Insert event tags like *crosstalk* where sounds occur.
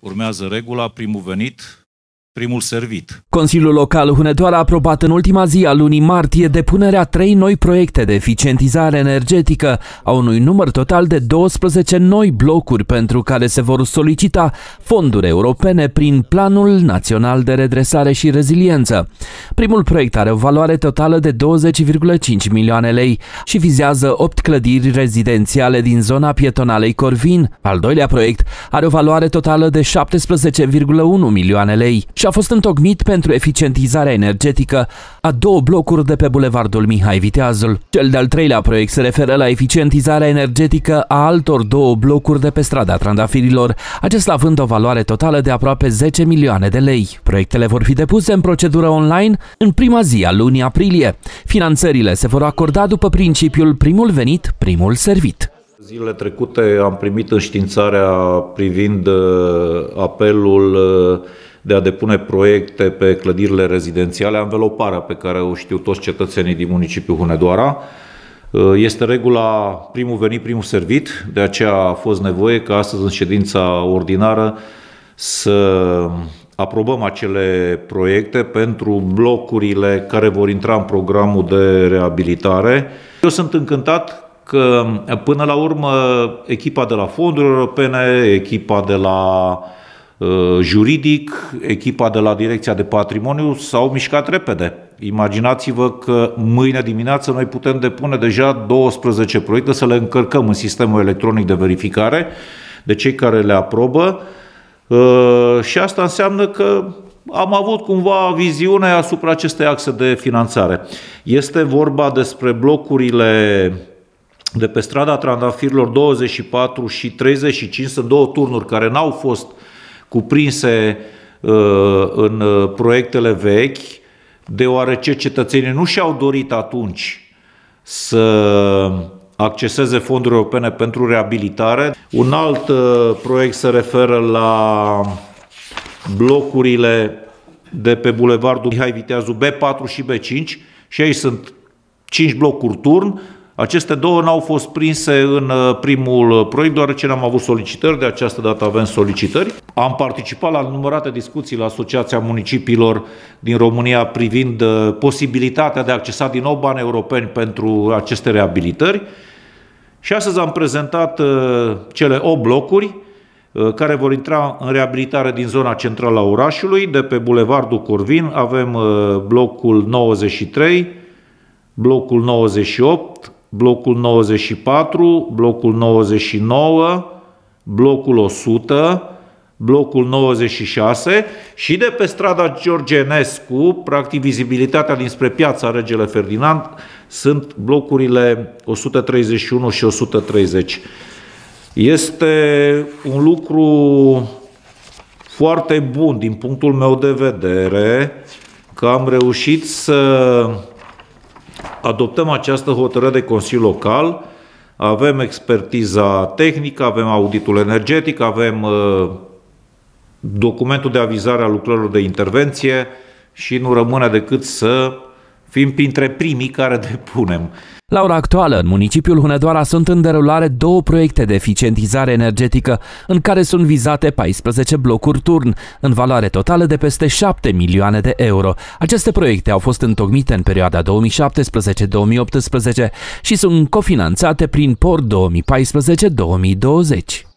Urmează regula primul venit, primul servit. Consiliul Local Hunedoara a aprobat în ultima zi a lunii martie depunerea trei noi proiecte de eficientizare energetică a unui număr total de 12 noi blocuri pentru care se vor solicita fonduri europene prin Planul Național de Redresare și Reziliență. Primul proiect are o valoare totală de 20,5 milioane lei și vizează 8 clădiri rezidențiale din zona pietonalei Corvin. Al doilea proiect are o valoare totală de 17,1 milioane lei și a fost întocmit pentru eficientizarea energetică a două blocuri de pe Bulevardul Mihai Viteazul. Cel de-al treilea proiect se referă la eficientizarea energetică a altor două blocuri de pe strada Trandafirilor, acesta având o valoare totală de aproape 10 milioane de lei. Proiectele vor fi depuse în procedură online în prima zi a lunii aprilie. Finanțările se vor acorda după principiul primul venit, primul servit. Zilele trecute am primit înștiințarea privind uh, apelul uh, de a depune proiecte pe clădirile rezidențiale, anveloparea pe care o știu toți cetățenii din municipiul Hunedoara. Uh, este regula primul venit, primul servit, de aceea a fost nevoie ca astăzi în ședința ordinară să aprobăm acele proiecte pentru blocurile care vor intra în programul de reabilitare. Eu sunt încântat că până la urmă echipa de la fonduri europene, echipa de la Uh, juridic, echipa de la Direcția de Patrimoniu s-au mișcat repede. Imaginați-vă că mâine dimineață noi putem depune deja 12 proiecte să le încărcăm în sistemul electronic de verificare de cei care le aprobă uh, și asta înseamnă că am avut cumva viziune asupra acestei axe de finanțare. Este vorba despre blocurile de pe strada Trandafirilor 24 și 35, sunt două turnuri care n-au fost uh, cuprinse uh, în uh, proiectele vechi, deoarece cetățenii nu și-au dorit atunci să acceseze fonduri europene pentru reabilitare. Un alt uh, proiect se referă la blocurile de pe Bulevardul Mihai Viteazu B4 și B5 și aici sunt 5 blocuri turn aceste două n-au fost prinse în uh, primul uh, proiect, deoarece n-am avut solicitări, de această dată avem solicitări. Am participat la numărate discuții la Asociația Municipiilor din România privind uh, posibilitatea de a accesa din nou bani europeni pentru aceste reabilitări. Și astăzi am prezentat cele 8 blocuri care vor intra în reabilitare din zona centrală a orașului. De pe Bulevardul Corvin avem blocul 93, blocul 98, blocul 94, blocul 99, blocul 100, blocul 96 și de pe strada George Enescu, practic vizibilitatea dinspre piața Regele Ferdinand, sunt blocurile 131 și 130. Este un lucru foarte bun din punctul meu de vedere că am reușit să adoptăm această hotărâre de Consiliu Local, avem expertiza tehnică, avem auditul energetic, avem uh, documentul de avizare a lucrărilor de intervenție și nu rămâne decât să fim printre primii care *laughs* depunem. La ora actuală, în municipiul Hunedoara sunt în derulare două proiecte de eficientizare energetică, în care sunt vizate 14 blocuri turn, în valoare totală de peste 7 milioane de euro. Aceste proiecte au fost întocmite în perioada 2017-2018 și sunt cofinanțate prin POR 2014-2020.